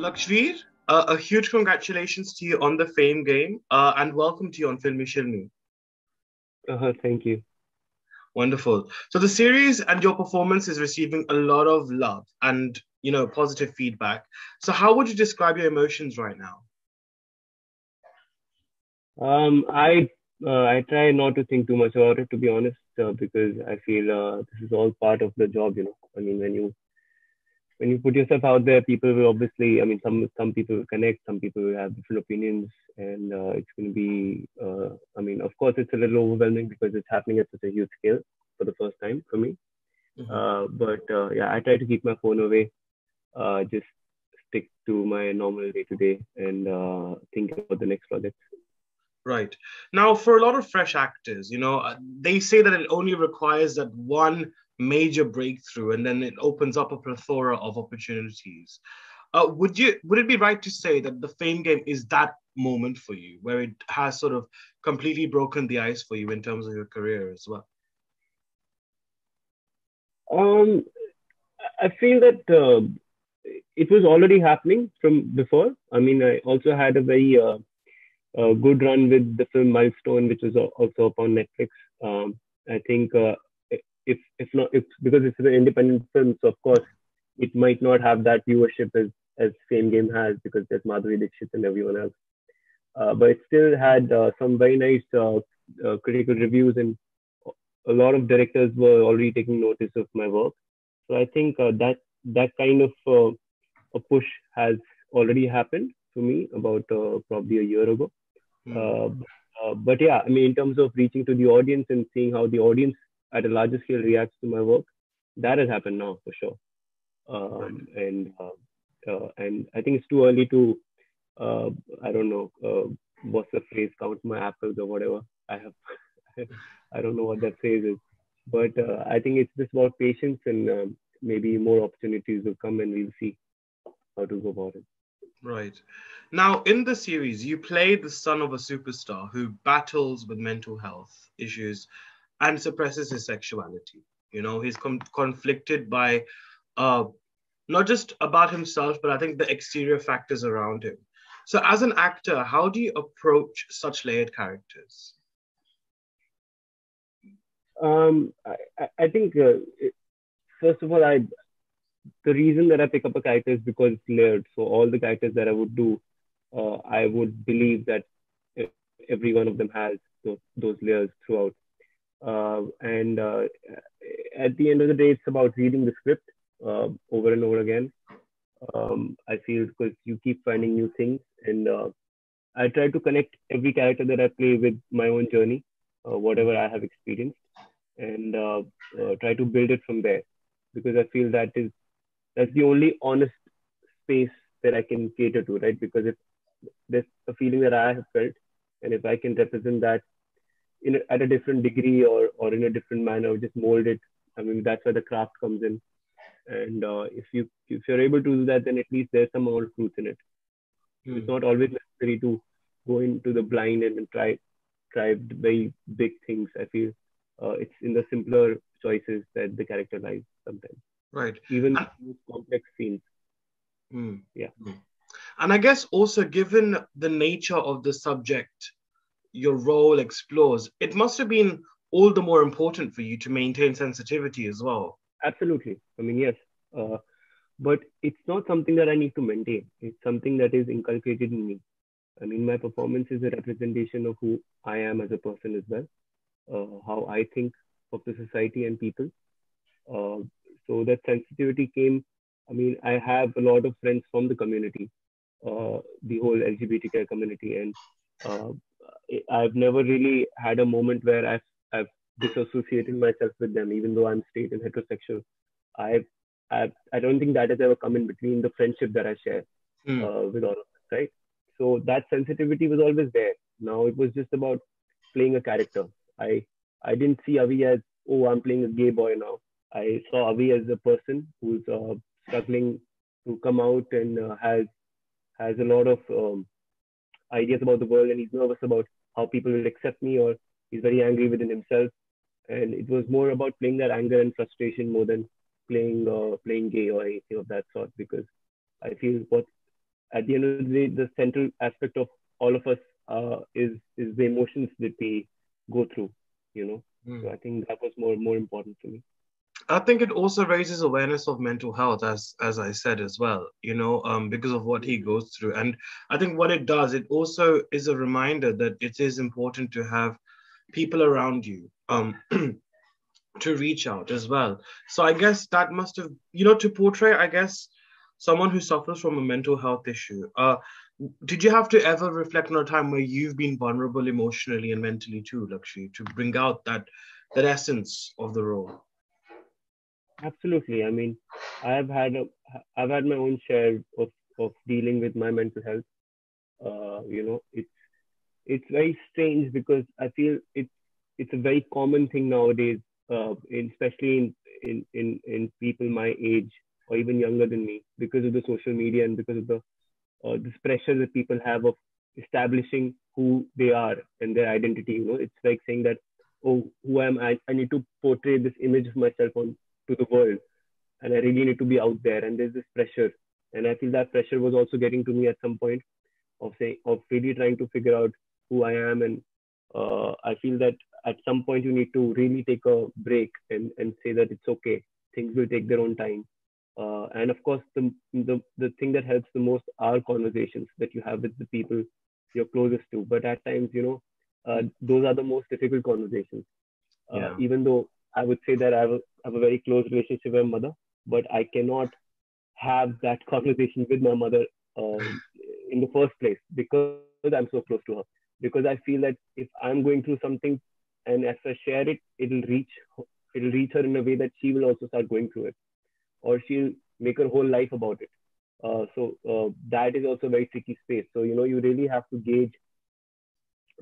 Lakshvir, uh, a huge congratulations to you on the Fame game uh, and welcome to you on Filme Shilmy. Uh, thank you. Wonderful. So the series and your performance is receiving a lot of love and you know positive feedback. So how would you describe your emotions right now? Um, I uh, I try not to think too much about it to be honest, uh, because I feel uh, this is all part of the job. You know, I mean, when you when you put yourself out there, people will obviously, I mean, some some people will connect, some people will have different opinions, and uh, it's going to be, uh, I mean, of course, it's a little overwhelming because it's happening at such a huge scale for the first time for me. Mm-hmm. Uh, but uh, yeah, I try to keep my phone away, uh, just stick to my normal day to day, and uh, think about the next project. Right. Now, for a lot of fresh actors, you know, they say that it only requires that one major breakthrough and then it opens up a plethora of opportunities. Uh, would you would it be right to say that the fame game is that moment for you where it has sort of completely broken the ice for you in terms of your career as well? Um, I feel that uh, it was already happening from before. I mean, I also had a very uh, uh, good run with the film Milestone, which was also upon Netflix. Um, I think uh, if if not if because it's an independent film, so of course it might not have that viewership as as Fame Game has because there's Madhuri Dixit and everyone else. Uh, but it still had uh, some very nice uh, uh critical reviews and a lot of directors were already taking notice of my work. So I think uh, that that kind of uh, a push has already happened for me about probably a year ago. Mm. but yeah, I mean, in terms of reaching to the audience and seeing how the audience at a larger scale reacts to my work, that has happened now for sure. Um, and uh, uh, and I think it's too early to uh, I don't know uh, what's the phrase count my apples or whatever. I have I don't know what that phrase is, but uh, I think it's just about patience and um, maybe more opportunities will come and we'll see how to go about it. Right. Now, in the series, you play the son of a superstar who battles with mental health issues and suppresses his sexuality. You know, he's com- conflicted by uh, not just about himself, but I think the exterior factors around him. So, as an actor, how do you approach such layered characters? Um, I, I think uh, first of all, I the reason that I pick up a character is because it's layered. So all the characters that I would do, uh, I would believe that every one of them has those, those layers throughout. Uh, and uh, at the end of the day, it's about reading the script uh, over and over again. Um, I feel because you keep finding new things, and uh, I try to connect every character that I play with my own journey, uh, whatever I have experienced, and uh, try to build it from there. Because I feel that is that's the only honest space that I can cater to, right? Because if there's a feeling that I have felt, and if I can represent that in a, at a different degree or or in a different manner, just mold it. I mean, that's where the craft comes in. And uh, if you if you're able to do that, then at least there's some more truth in it. Mm. It's not always necessary to go into the blind and try try very big things. I feel uh, it's in the simpler choices that the character lies sometimes. Right. Even and, complex scenes. Mm. Yeah. Mm. And I guess also given the nature of the subject your role explores, it must have been all the more important for you to maintain sensitivity as well. Absolutely. I mean, yes. Uh, but it's not something that I need to maintain. It's something that is inculcated in me. I mean, my performance is a representation of who I am as a person as well, uh, how I think of the society and people. Uh, so that sensitivity came. I mean, I have a lot of friends from the community, uh, the whole LGBTQ community, and uh, I've never really had a moment where I've, I've disassociated myself with them, even though I'm straight and heterosexual. I've, I've, I don't think that has ever come in between the friendship that I share mm. uh, with all of us, right? So that sensitivity was always there. Now it was just about playing a character. I, I didn't see Avi as, oh, I'm playing a gay boy now. I saw Avi as a person who's uh, struggling to come out and uh, has has a lot of um, ideas about the world and he's nervous about how people will accept me or he's very angry within himself and it was more about playing that anger and frustration more than playing uh, playing gay or anything of that sort because i feel what at the end of the day, the central aspect of all of us uh, is is the emotions that we go through. You know, mm. so I think that was more more important for me. I think it also raises awareness of mental health, as as I said as well. You know, um, because of what he goes through, and I think what it does, it also is a reminder that it is important to have people around you um, to reach out as well. So I guess that must have, you know, to portray, I guess, someone who suffers from a mental health issue. Uh, did you have to ever reflect on a time where you've been vulnerable emotionally and mentally too, Lakshvir, to bring out that that essence of the role? Absolutely. I mean, I've had a, I've had my own share of of dealing with my mental health. Uh, you know, it's it's very strange because I feel it's it's a very common thing nowadays, uh, in, especially in, in in in people my age or even younger than me, because of the social media and because of the uh, this pressure that people have of establishing who they are and their identity. You know, it's like saying that, oh, who am I? I need to portray this image of myself on to the world. And i really need to be out there. And there's this pressure. And i feel that pressure was also getting to me at some point of saying of really trying to figure out who i am. And uh, i feel that at some point you need to really take a break and, and say that it's okay. Things will take their own time. Uh, and of course the, the the thing that helps the most are conversations that you have with the people you're closest to. But at times you know uh, those are the most difficult conversations. Uh, yeah. even though I would say that I have, a, I have a very close relationship with my mother, but I cannot have that conversation with my mother um, in the first place because I'm so close to her. Because I feel that if I'm going through something and as I share it, it'll reach it'll reach her in a way that she will also start going through it, or she'll make her whole life about it. Uh, so uh, that is also a very tricky space. So you know you really have to gauge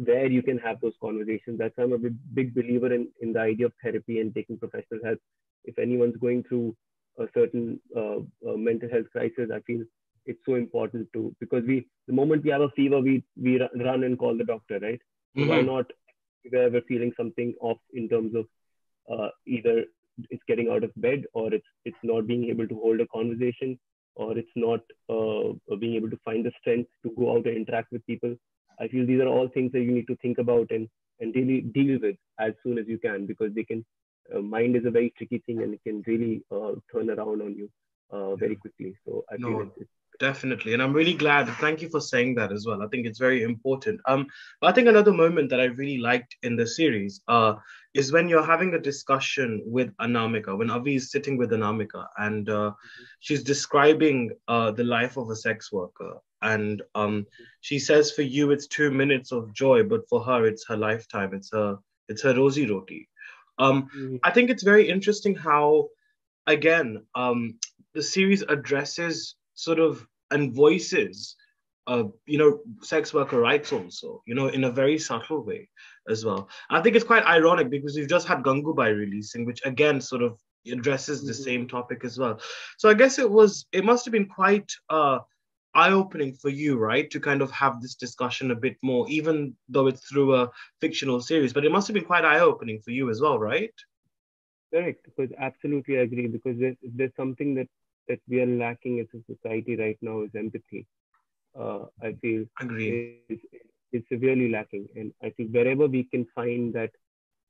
where you can have those conversations. That's why I'm a big, big believer in, in the idea of therapy and taking professional help. If anyone's going through a certain uh, uh, mental health crisis, I feel it's so important to because we the moment we have a fever, we we run and call the doctor, right? Mm-hmm. why not if we're ever feeling something off in terms of uh, either it's getting out of bed or it's it's not being able to hold a conversation or it's not uh, being able to find the strength to go out and interact with people I feel these are all things that you need to think about and, and really deal with as soon as you can because they can, uh, mind is a very tricky thing and it can really uh, turn around on you uh, very quickly. So I no, feel it's, it's definitely. And i'm really glad. Thank you for saying that as well. I think it's very important. Um i think another moment that i really liked in the series uh is when you're having a discussion with anamika when avi is sitting with anamika and uh, mm-hmm. she's describing uh the life of a sex worker. And um she says for you it's two minutes of joy but for her it's her lifetime. It's her it's her rozi roti. Um mm-hmm. i think it's very interesting how again um the series addresses sort of and voices uh, you know, sex worker rights also, you know, in a very subtle way as well. I think it's quite ironic because we've just had Gangubai releasing, which again sort of addresses the mm-hmm. same topic as well. So I guess it was, it must have been quite uh, eye-opening for you, right, to kind of have this discussion a bit more, even though it's through a fictional series. But it must have been quite eye-opening for you as well, right? Correct. Because absolutely I agree. Because there's, there's something that that we are lacking as a society right now is empathy. Uh, I feel Agree. Is, is severely lacking, and I think wherever we can find that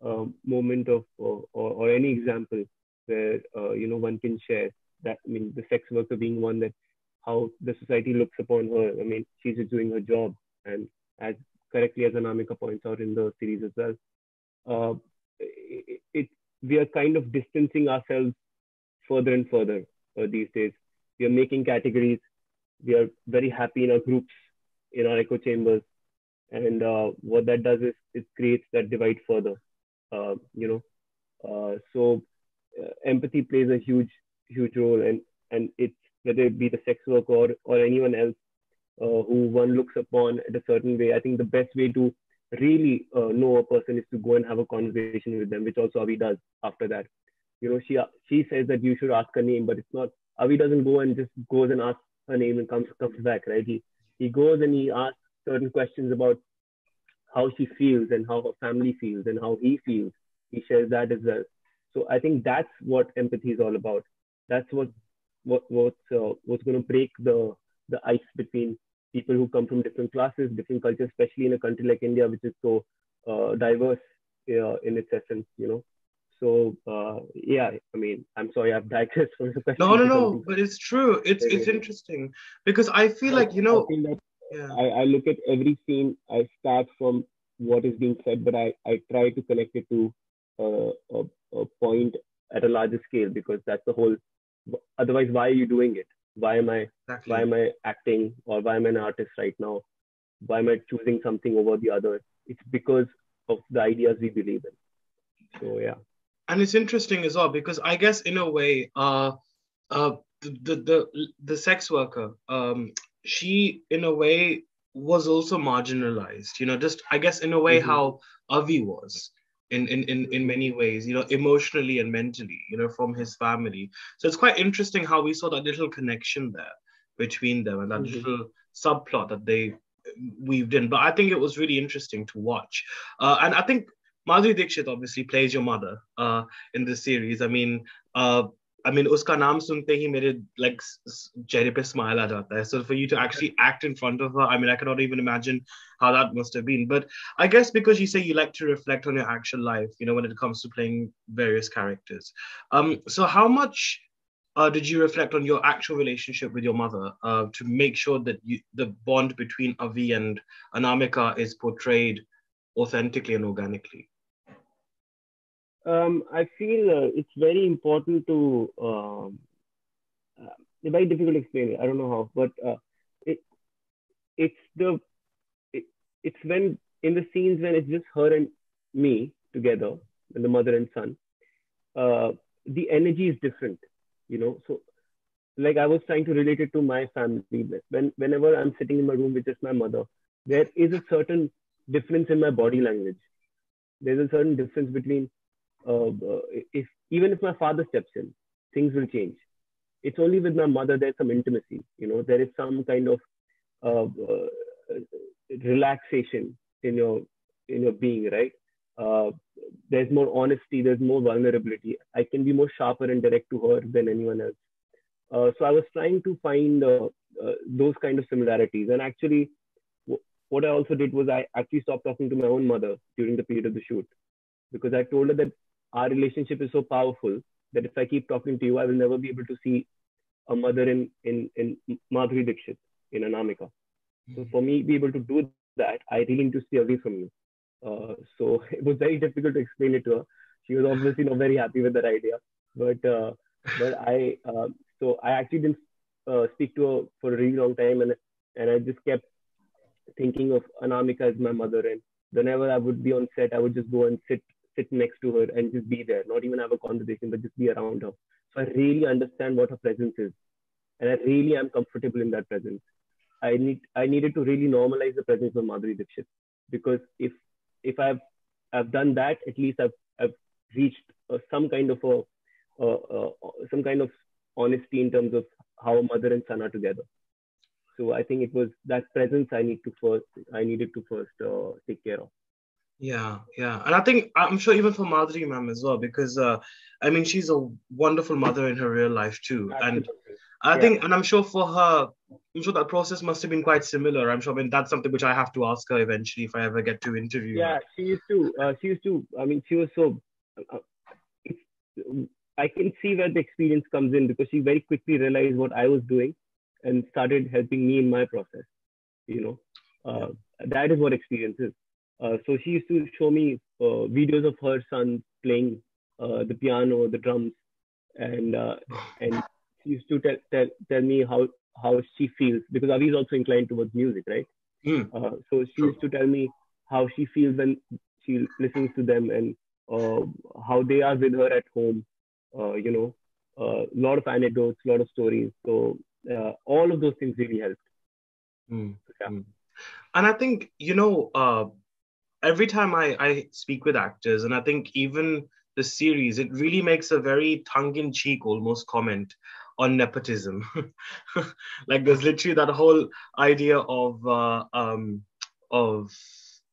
uh, moment of or, or, or, any example where uh, you know one can share that. I mean, the sex worker being one that how the society looks upon her. I mean, she's just doing her job, and as correctly as Anamika points out in the series as well, uh, it, it, we are kind of distancing ourselves further and further uh, these days. We are making categories. We are very happy in our groups, in our echo chambers. And uh, what that does is it creates that divide further. Uh, you know, uh, so uh, empathy plays a huge, huge role, and and it's whether it be the sex worker or, or anyone else uh, who one looks upon in a certain way. I think the best way to really know a person is to go and have a conversation with them, which also Avi does after that you know, she she says that you should ask her name, but it's not. Avi doesn't go and just goes and asks her name and comes comes back, right? He he goes and he asks certain questions about how she feels and how her family feels and how he feels. He shares that as well. So I think that's what empathy is all about. That's what what what's uh, what's going to break the the ice between people who come from different classes, different cultures, especially in a country like India, which is so uh, diverse uh, in its essence, you know. So uh, yeah, I mean, I'm sorry, I've digressed from the question. No, no, no, but it's true. It's it's interesting because I feel like you know. I, yeah. I, I look at every scene. I start from what is being said, but I I try to connect it to uh, a, a point at a larger scale because that's the whole. Otherwise, why are you doing it? Why am I exactly. why am I acting or why am I an artist right now? Why am I choosing something over the other? It's because of the ideas we believe in. So yeah and it's interesting as well because I guess in a way, uh, uh, the, the the the sex worker, um, she in a way was also marginalized. You know, just I guess in a way mm-hmm. how Avi was in, in in in many ways. You know, emotionally and mentally. You know, from his family. So it's quite interesting how we saw that little connection there between them and that mm-hmm. little subplot that they weaved in. But I think it was really interesting to watch, uh, and I think Madhuri Dixit obviously plays your mother uh, in this series. I mean, uh, I mean, uska naam sunte hi mere like chehre pe smile aa jata hai. So for you to actually act in front of her, I mean, I cannot even imagine how that must have been. But I guess because you say you like to reflect on your actual life, you know, when it comes to playing various characters. Um, so how much uh, did you reflect on your actual relationship with your mother uh, to make sure that you, the bond between Avi and Anamika is portrayed authentically and organically? Um, I feel uh, it's very important to. Um, uh, very difficult to explain it. I don't know how, but uh, it it's the it, it's when in the scenes when it's just her and me together, and the mother and son. Uh, the energy is different, you know. So, like I was trying to relate it to my family. When whenever I'm sitting in my room with just my mother, there is a certain difference in my body language. There's a certain difference between uh, if even if my father steps in, things will change. It's only with my mother there's some intimacy. You know, there is some kind of uh, uh, relaxation in your in your being, right? Uh, there's more honesty, there's more vulnerability. I can be more sharper and direct to her than anyone else. Uh, so I was trying to find uh, those kind of similarities. And actually, what I also did was I actually stopped talking to my own mother during the period of the shoot because I told her that our relationship is so powerful that if I keep talking to you, I will never be able to see a mother in in in Madhuri Dixit in Anamika. So for me, be able to do that, I really need to stay away from you. Uh, so it was very difficult to explain it to her. She was obviously not very happy with that idea, but uh, but I uh, so I actually didn't uh, speak to her for a really long time, and and I just kept thinking of Anamika as my mother, and whenever I would be on set, I would just go and sit sit next to her and just be there, not even have a conversation, but just be around her. So I really understand what her presence is. And I really am comfortable in that presence. I need I needed to really normalize the presence of Madhuri Dixit because if if I've I've done that, at least I've I've reached uh, some kind of a uh, uh, some kind of honesty in terms of how mother and son are together. So I think it was that presence I need to first I needed to first uh, take care of. Yeah, yeah, and I think I'm sure even for Madhuri ma'am as well, because uh, I mean she's a wonderful mother in her real life too, Absolutely. and I yeah. think, and I'm sure for her, I'm sure that process must have been quite similar. I'm sure. I mean, that's something which I have to ask her eventually if I ever get to interview. Yeah, her. she used to. Uh, she used to. I mean, she was so. Uh, I can see where the experience comes in because she very quickly realized what I was doing, and started helping me in my process. You know, uh, that is what experience is. Uh, so she used to show me uh, videos of her son playing uh, the piano, the drums, and and she used to tell, tell tell me how how she feels because Avi is also inclined towards music, right? Mm. Uh, so she used to tell me how she feels when she listens to them and uh, how they are with her at home. Uh, you know, a lot of anecdotes, a lot of stories. So all of those things really helped. Mm. Yeah. Mm. And I think you know every time I, I speak with actors, and I think even the series, it really makes a very tongue-in-cheek almost comment on nepotism. like there's literally that whole idea of uh, um, of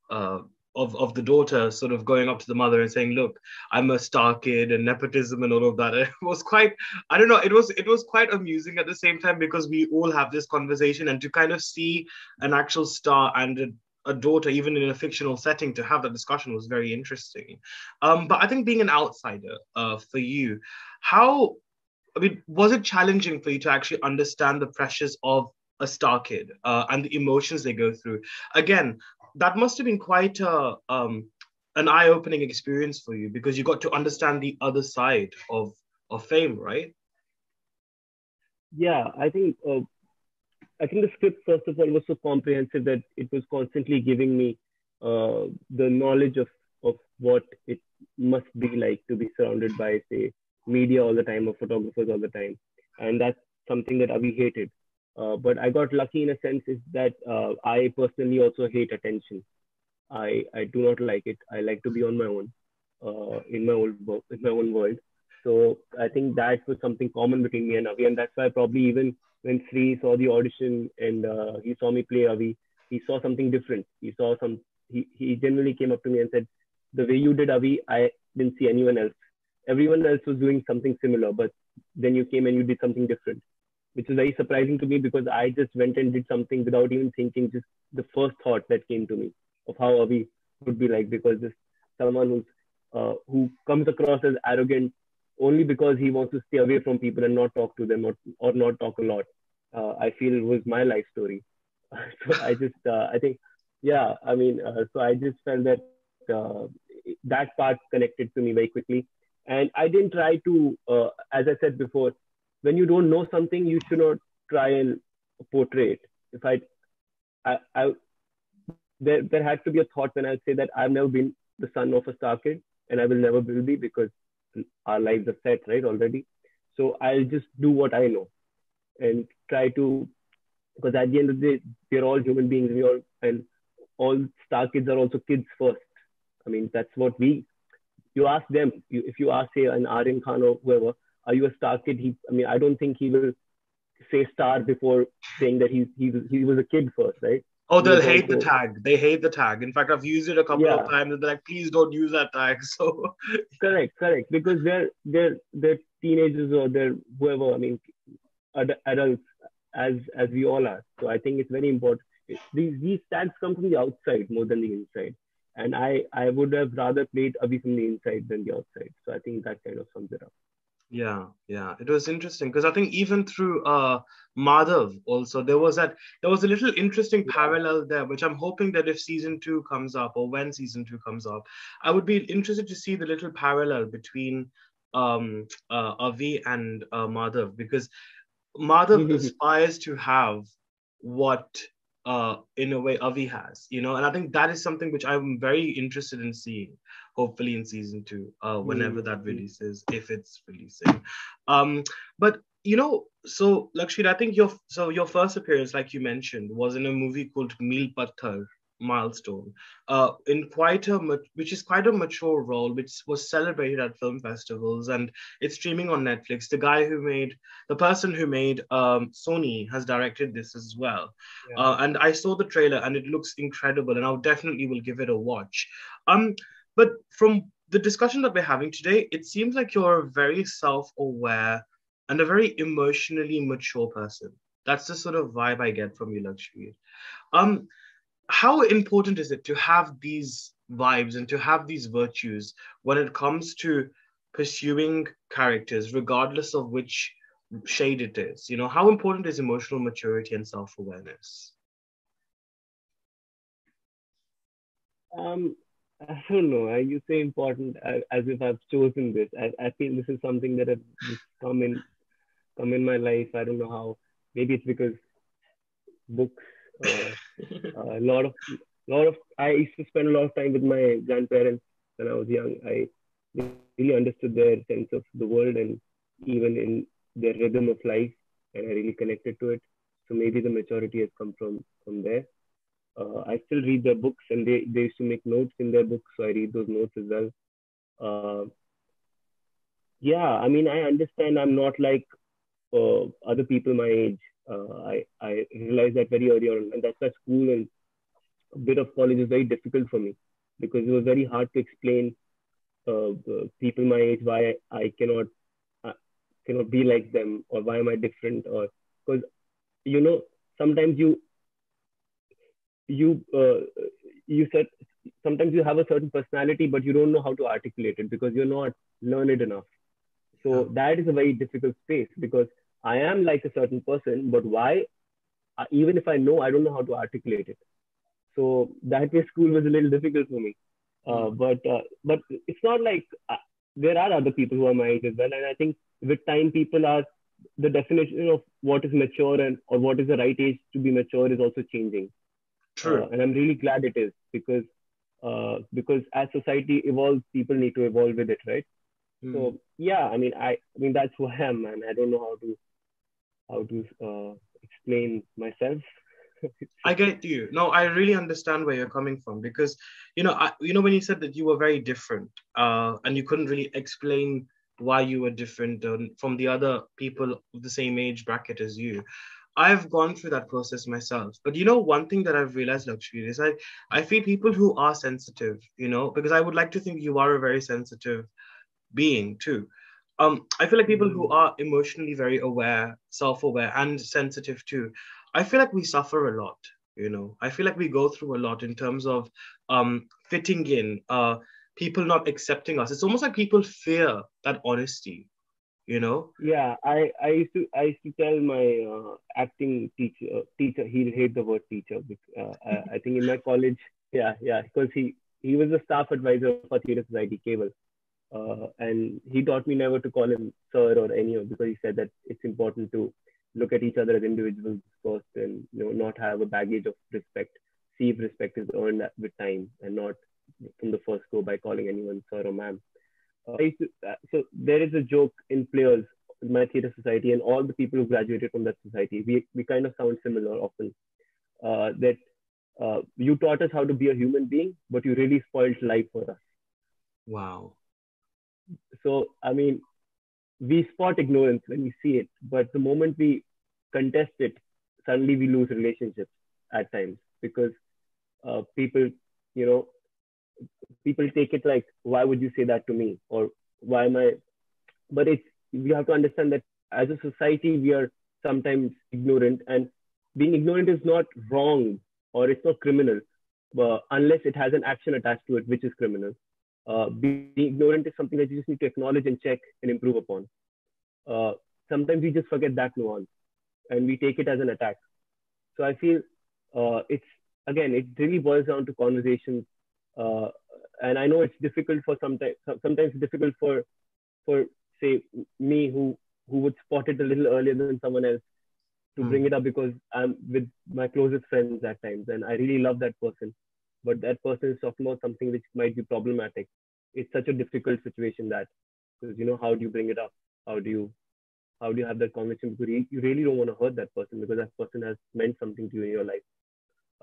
uh, of, of the daughter sort of going up to the mother and saying, "Look, I'm a star kid and nepotism and all of that." It was quite, I don't know, it was it was quite amusing at the same time because we all have this conversation and to kind of see an actual star and a, daughter, even in a fictional setting, to have that discussion was very interesting. Um, but I think being an outsider uh, for you, how I mean, was it challenging for you to actually understand the pressures of a star kid uh, and the emotions they go through? Again, that must have been quite a um, an eye-opening experience for you because you got to understand the other side of of fame, right? Yeah, I think uh, I think the script first of all was so comprehensive that it was constantly giving me uh, the knowledge of of what it must be like to be surrounded by say media all the time or photographers all the time, and that's something that Avi hated. Uh, but I got lucky in a sense is that uh, I personally also hate attention. I I do not like it. I like to be on my own, uh, in my own in my own world. So I think that was something common between me and Avi, and that's why I probably even when Sri saw the audition and uh, he saw me play Avi, he saw something different. He saw some. He he genuinely came up to me and said, "The way you did Avi, I didn't see anyone else. Everyone else was doing something similar, but then you came and you did something different." which is very surprising to me because I just went and did something without even thinking, just the first thought that came to me of how Avi would be like, because this someone who's uh, who comes across as arrogant only because he wants to stay away from people and not talk to them or, or not talk a lot. Uh, I feel it was my life story. so I just, uh, I think, yeah, I mean, uh, so I just felt that uh, that part connected to me very quickly. And I didn't try to, uh, as I said before, when you don't know something, you should not try and portray it. If I, I, I there, there had to be a thought when I say that I've never been the son of a star kid and I will never will be because our lives are set, right, already. So I'll just do what I know and try to, because at the end of the day, we're all human beings. We all, and all star kids are also kids first. I mean, that's what we, you ask them, you, if you ask, say, an Aryan Khan or whoever, are you a star kid? He, I mean, I don't think he will say star before saying that he's he, he was a kid first, right? Oh, they'll hate the tag. They hate the tag. In fact, I've used it a couple yeah. of times, and they're like, "Please don't use that tag." So, correct, correct, because they're they're they're teenagers or they're whoever. I mean, adults, as as we all are. So I think it's very important. These these tags come from the outside more than the inside, and I I would have rather played Avi from the inside than the outside. So I think that kind of sums it up. Yeah, yeah, it was interesting because I think even through uh Madhav also there was that there was a little interesting parallel there, which I'm hoping that if season two comes up or when season two comes up, I would be interested to see the little parallel between um uh, Avi and uh, Madhav because Madhav aspires to have what uh, in a way Avi has, you know, and I think that is something which I'm very interested in seeing, hopefully in season two, uh, whenever mm-hmm. that releases, if it's releasing. Um, but you know, so Lakshvir, I think your so your first appearance, like you mentioned, was in a movie called Meel Patthar, milestone uh, in quite a which is quite a mature role which was celebrated at film festivals and it's streaming on netflix. The guy who made the person who made um, Soni has directed this as well. Yeah. uh, and i saw the trailer and it looks incredible and i definitely will give it a watch. Um but from the discussion that we're having today it seems like you're a very self-aware and a very emotionally mature person. That's the sort of vibe i get from you lakshmi. Um how important is it to have these vibes and to have these virtues when it comes to pursuing characters, regardless of which shade it is? You know, how important is emotional maturity and self awareness? Um, I don't know. You say important as if I've chosen this. I, I feel this is something that has come in, come in my life. I don't know how. Maybe it's because books uh, a lot of lot of I used to spend a lot of time with my grandparents when I was young. I really understood their sense of the world and even in their rhythm of life, and I really connected to it. So maybe the maturity has come from from there. Uh, I still read their books, and they, they used to make notes in their books, so I read those notes as well. Uh, yeah, I mean, I understand I'm not like uh, other people my age. Uh, I, I realized that very early on, and that's why school and a bit of college is very difficult for me because it was very hard to explain uh, people my age why I cannot uh, cannot be like them or why am I different or because you know sometimes you you uh, you said sometimes you have a certain personality but you don't know how to articulate it because you're not learned enough. So that is a very difficult space because i am like a certain person but why uh, even if i know i don't know how to articulate it so that way school was a little difficult for me uh, hmm. but uh, but it's not like uh, there are other people who are my age as well and i think with time people are the definition of what is mature and or what is the right age to be mature is also changing True. Uh, and I'm really glad it is because uh, because as society evolves, people need to evolve with it, right? Mm. So yeah, I mean, I, I mean that's who I am, and I don't know how to how to uh, explain myself. I get you. No, I really understand where you're coming from because, you know, I, you know when you said that you were very different, uh, and you couldn't really explain why you were different um, from the other people of the same age bracket as you. I've gone through that process myself. But you know, one thing that I've realized, Lakshvir, is I, I feel people who are sensitive, you know, because I would like to think you are a very sensitive being too. Um, I feel like people who mm. are emotionally very aware, self-aware, and sensitive too, I feel like we suffer a lot, you know. I feel like we go through a lot in terms of um fitting in, uh people not accepting us. It's almost like people fear that honesty you know yeah i i used to i used to tell my uh, acting teacher teacher he'll hate the word teacher uh, I, I, think in my college yeah yeah because he he was a staff advisor for theater society cable uh, and he taught me never to call him sir or any of because he said that it's important to look at each other as individuals first and you know not have a baggage of respect. See if respect is earned with time and not from the first go by calling anyone sir or ma'am. Uh, so there is a joke in players my theater society and all the people who graduated from that society we, we kind of sound similar often uh, that uh, you taught us how to be a human being but you really spoiled life for us. Wow so i mean we spot ignorance when we see it but the moment we contest it suddenly we lose relationships at times because uh, people you know people take it like, why would you say that to me? Or why am I? But it's, we have to understand that as a society, we are sometimes ignorant and being ignorant is not wrong or it's not criminal uh, unless it has an action attached to it, which is criminal. Uh, being ignorant is something that you just need to acknowledge and check and improve upon. Uh, sometimes we just forget that nuance and we take it as an attack. So I feel uh, it's again, it really boils down to conversations uh, and I know it's difficult for sometimes sometimes difficult for for say me who who would spot it a little earlier than someone else to mm. bring it up because I'm with my closest friends at times and I really love that person. But that person is talking about something which might be problematic. It's such a difficult situation that because you know how do you bring it up? How do you how do you have that conversation? Because you really don't want to hurt that person because that person has meant something to you in your life.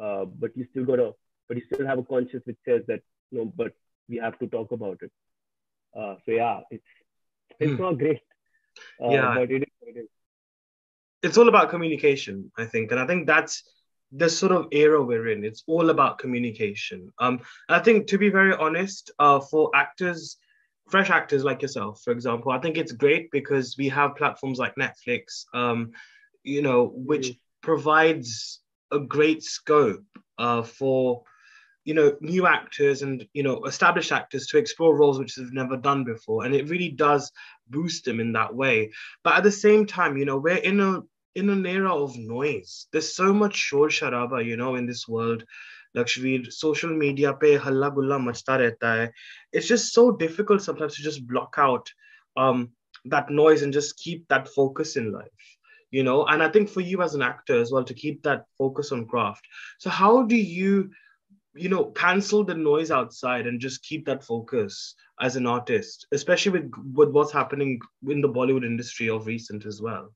Uh, but you still gotta but you still have a conscience which says that no, but we have to talk about it. Uh, so yeah, it's it's hmm. not great. Uh, yeah, but it is, it is. It's all about communication, I think, and I think that's the sort of era we're in. It's all about communication. Um, I think to be very honest, uh, for actors, fresh actors like yourself, for example, I think it's great because we have platforms like Netflix, um, you know, which mm. provides a great scope uh, for you know new actors and you know established actors to explore roles which they've never done before and it really does boost them in that way but at the same time you know we're in a in an era of noise there's so much shor sharaba you know in this world Lakshvir, social media pe halla gulla machta rehta hai. It's just so difficult sometimes to just block out um, that noise and just keep that focus in life, you know. And I think for you as an actor as well to keep that focus on craft. So how do you you know cancel the noise outside and just keep that focus as an artist especially with with what's happening in the bollywood industry of recent as well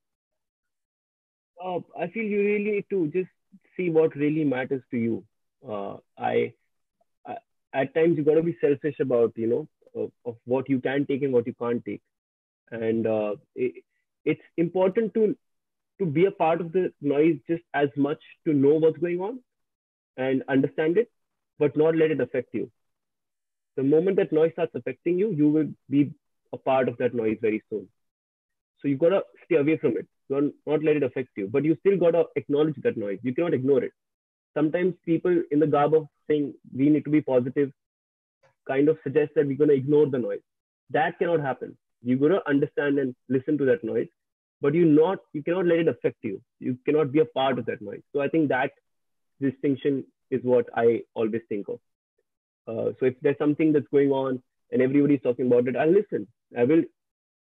uh, i feel you really need to just see what really matters to you uh, I, I, at times you got to be selfish about you know of, of, what you can take and what you can't take and uh, it, it's important to to be a part of the noise just as much to know what's going on and understand it but not let it affect you. the moment that noise starts affecting you, you will be a part of that noise very soon. So you gotta stay away from it. Don't not let it affect you. But you still gotta acknowledge that noise. You cannot ignore it. Sometimes people in the garb of saying we need to be positive kind of suggest that we're gonna ignore the noise. That cannot happen. You gotta understand and listen to that noise, but you not you cannot let it affect you. You cannot be a part of that noise. So I think that distinction is what I always think of. Uh, so if there's something that's going on and everybody's talking about it, I'll listen. I will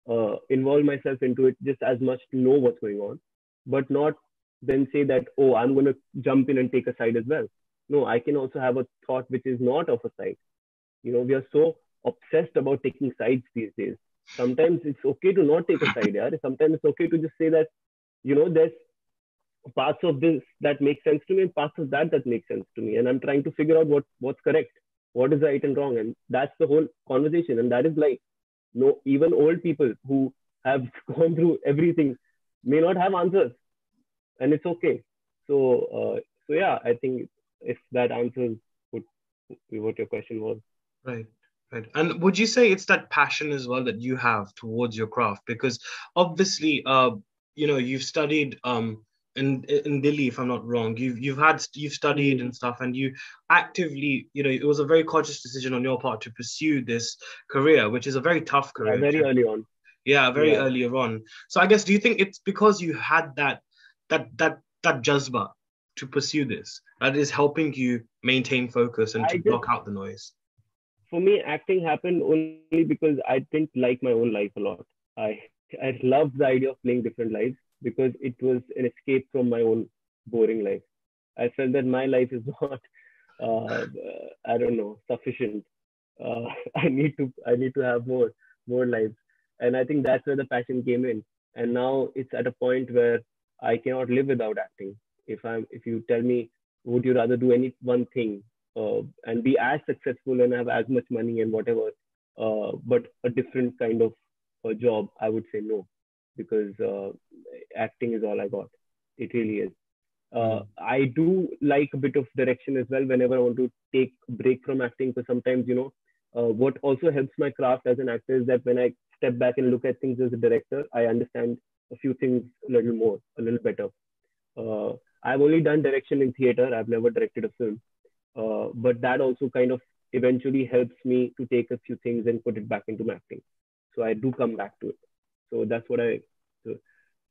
uh, involve myself into it just as much to know what's going on, but not then say that, oh, I'm going to jump in and take a side as well. No, I can also have a thought which is not of a side. You know, we are so obsessed about taking sides these days. Sometimes it's okay to not take a side, yeah. Sometimes it's okay to just say that, you know, there's parts of this that make sense to me and parts of that that make sense to me. And I'm trying to figure out what what's correct what is right and wrong and that's the whole conversation and that is like no even old people who have gone through everything may not have answers and it's okay. So uh, so yeah i think if that answers what, what your question was. Right right. And would you say it's that passion as well that you have towards your craft? Because obviously uh you know you've studied um in in Delhi, if I'm not wrong. You've you've had you've studied and stuff, and you actively, you know, it was a very conscious decision on your part to pursue this career, which is a very tough career. Yeah, very early on. Yeah, very yeah. earlier on. So I guess, do you think it's because you had that that that that jazba to pursue this that is helping you maintain focus and to block out the noise? For me, acting happened only because I didn't like my own life a lot. I I loved the idea of playing different lives because it was an escape from my own boring life. I felt that my life is not, uh, I don't know, sufficient. Uh, I need to, I need to have more, more lives, and I think that's where the passion came in. And now it's at a point where I cannot live without acting. If I'm, if you tell me, would you rather do any one thing uh, and be as successful and have as much money and whatever, uh, but a different kind of a job, I would say no because uh, acting is all I got. It really is. Uh, hmm. I do like a bit of direction as well whenever I want to take a break from acting. Because sometimes, you know, uh, what also helps my craft as an actor is that when I step back and look at things as a director, I understand a few things a little more, a little better. Uh, I've only done direction in theater. I've never directed a film, uh, but that also kind of eventually helps me to take a few things and put it back into my acting. So I do come back to it. So that's what I. So,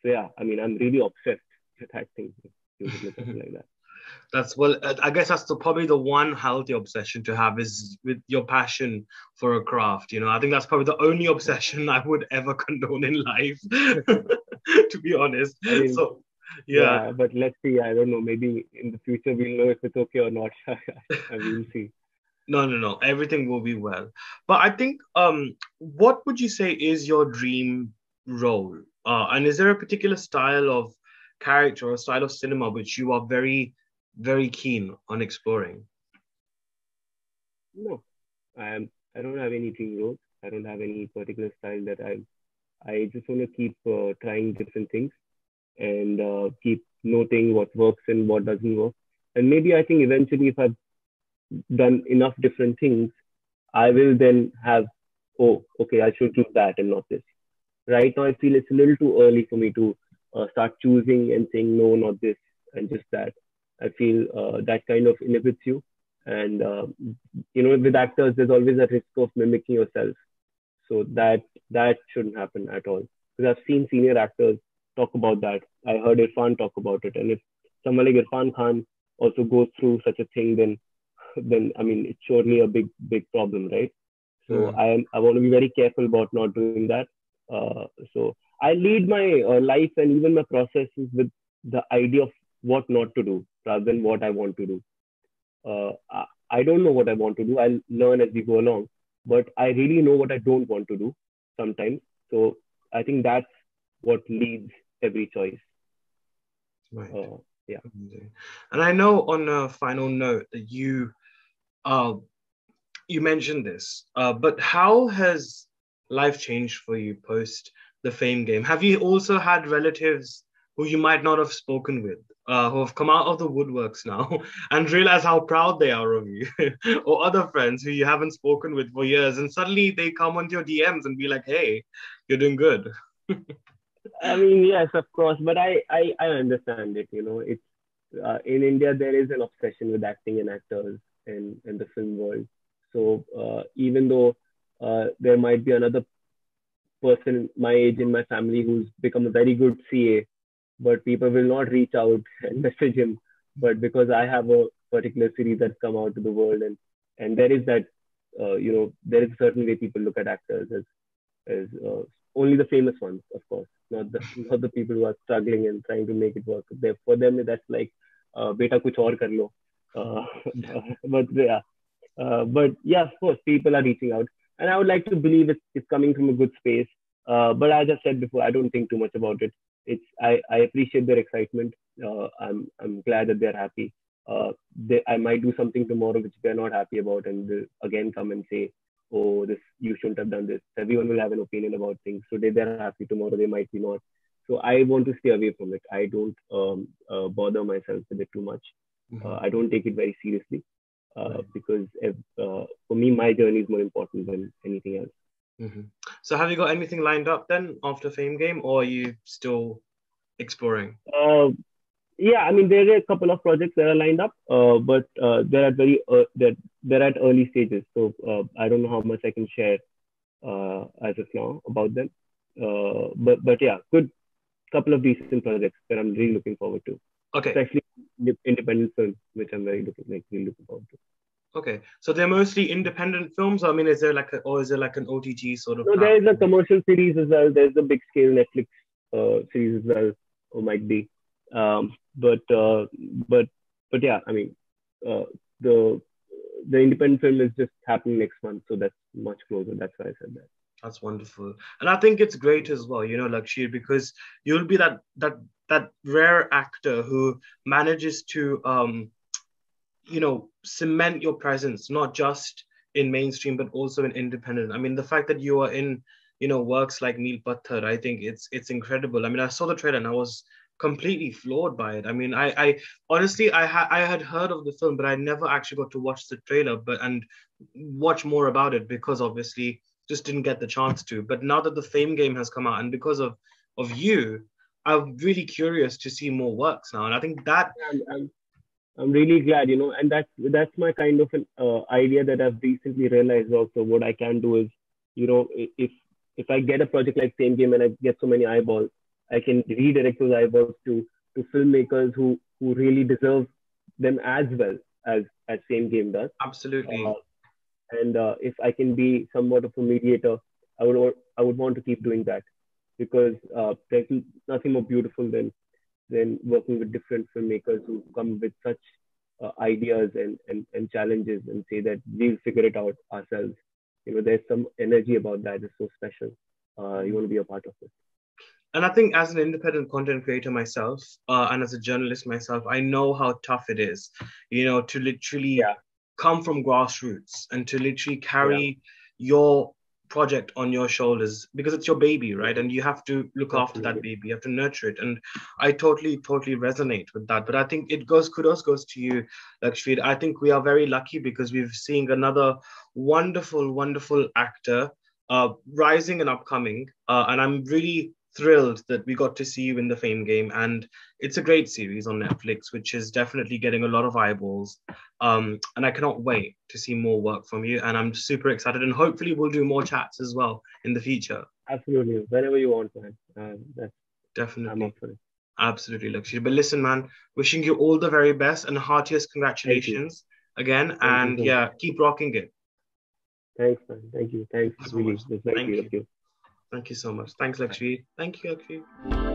so yeah, I mean, I'm really obsessed with acting. like that. That's well, I guess that's the, probably the one healthy obsession to have is with your passion for a craft. You know, I think that's probably the only obsession I would ever condone in life, to be honest. I mean, so, yeah. yeah. But let's see. I don't know. Maybe in the future we'll know if it's okay or not. I will see. No, no, no. Everything will be well. But I think, um, what would you say is your dream role? Uh, and is there a particular style of character or style of cinema which you are very, very keen on exploring? No, I am. I don't have any dream. I don't have any particular style that I. I just want to keep uh, trying different things and uh, keep noting what works and what doesn't work. And maybe I think eventually, if I've done enough different things, I will then have, oh, okay, I should do that and not this right now I feel it's a little too early for me to uh, start choosing and saying no, not this and just that. I feel uh, that kind of inhibits you. And uh, you know, with actors, there's always a risk of mimicking yourself. So that that shouldn't happen at all. Because I've seen senior actors talk about that. I heard Irfan talk about it. And if someone like Irfan Khan also goes through such a thing, then then I mean it's surely a big big problem, right? So mm. I am I want to be very careful about not doing that. Uh, so I lead my uh, life and even my processes with the idea of what not to do rather than what I want to do. Uh, I, I don't know what I want to do. I'll learn as we go along, but I really know what I don't want to do sometimes. So I think that's what leads every choice. Right. Uh, yeah. And I know on a final note that you, uh, you mentioned this, uh, but how has life changed for you post the fame game? Have you also had relatives who you might not have spoken with uh, who have come out of the woodworks now and realize how proud they are of you, or other friends who you haven't spoken with for years, and suddenly they come onto your DMs and be like, "Hey, you're doing good." I mean, yes, of course, but I I, I understand it. You know, it's uh, in India there is an obsession with acting and actors in in the film world. So uh, even though uh, there might be another person my age in my family who's become a very good CA, but people will not reach out and message him. But because I have a particular series that's come out to the world, and and there is that, uh, you know, there is a certain way people look at actors as as uh, only the famous ones, of course, not the not the people who are struggling and trying to make it work. They, for them, that's like, uh, beta kuch aur kar lo. Uh, but yeah, uh, but yeah, of course, people are reaching out and I would like to believe it's, it's coming from a good space. Uh, but as I said before, I don't think too much about it. It's I, I appreciate their excitement. Uh, I'm I'm glad that they're happy. Uh, they, I might do something tomorrow which they're not happy about, and they'll again come and say, "Oh, this you shouldn't have done this." Everyone will have an opinion about things. Today they're happy, tomorrow they might be not. So I want to stay away from it. I don't um, uh, bother myself with it too much. Mm-hmm. Uh, I don't take it very seriously uh, because if, uh, for me, my journey is more important than anything else. Mm-hmm. So, have you got anything lined up then after Fame Game, or are you still exploring? Uh, yeah, I mean, there are a couple of projects that are lined up, uh, but uh, they're at very uh, they're, they're at early stages. So uh, I don't know how much I can share uh, as of now about them. Uh, but but yeah, good couple of decent projects that I'm really looking forward to. Okay. Especially independent films, which I'm very looking like really looking forward to. Okay, so they're mostly independent films. I mean, is there like a, or is there like an OTT sort of? No, there is a commercial series as well. There's a big scale Netflix uh, series as well, or might be. Um, but uh, but but yeah, I mean, uh, the the independent film is just happening next month, so that's much closer. That's why I said that. That's wonderful, and I think it's great as well. You know, Lakshvir, because you'll be that that that rare actor who manages to um, you know cement your presence not just in mainstream but also in independent i mean the fact that you are in you know works like Meel Patthar, I think it's it's incredible. I mean, I saw the trailer and I was completely floored by it. I mean, I I honestly I had I had heard of the film, but I never actually got to watch the trailer, but and watch more about it because obviously just didn't get the chance to. But now that the Fame game has come out, and because of of you, I'm really curious to see more works now, and I think that. I'm really glad, you know, and that's that's my kind of an uh, idea that I've recently realized. Also, what I can do is, you know, if if I get a project like Fame Game and I get so many eyeballs, I can redirect those eyeballs to to filmmakers who who really deserve them as well as as Fame Game does. Absolutely. Uh, and uh, if I can be somewhat of a mediator, I would I would want to keep doing that because uh, there's nothing more beautiful than than working with different filmmakers who come with such uh, ideas and, and, and challenges and say that we'll figure it out ourselves. You know, there's some energy about that that's so special. Uh, you want to be a part of it. And I think as an independent content creator myself, uh, and as a journalist myself, I know how tough it is, you know, to literally yeah. come from grassroots and to literally carry yeah. your project on your shoulders because it's your baby right? And you have to look after that baby. You have to nurture it. And i totally totally resonate with that. But i think it goes kudos goes to you Lakshvir i think we are very lucky because we've seen another wonderful wonderful actor uh, rising and upcoming. Uh, and i'm really thrilled that we got to see you in the Fame game, and it's a great series on Netflix, which is definitely getting a lot of eyeballs. Um, and I cannot wait to see more work from you, and I'm super excited. And hopefully, we'll do more chats as well in the future. Absolutely, whenever you want, man. Uh, definitely. Absolutely, Lakshvir. But listen, man, wishing you all the very best and heartiest congratulations again. Thank and yeah, keep rocking it. Thanks, man. Thank you. Thanks. Really, Thank you. you. Thank you so much. Thanks, Lakshvir. Thank you, Lakshvir.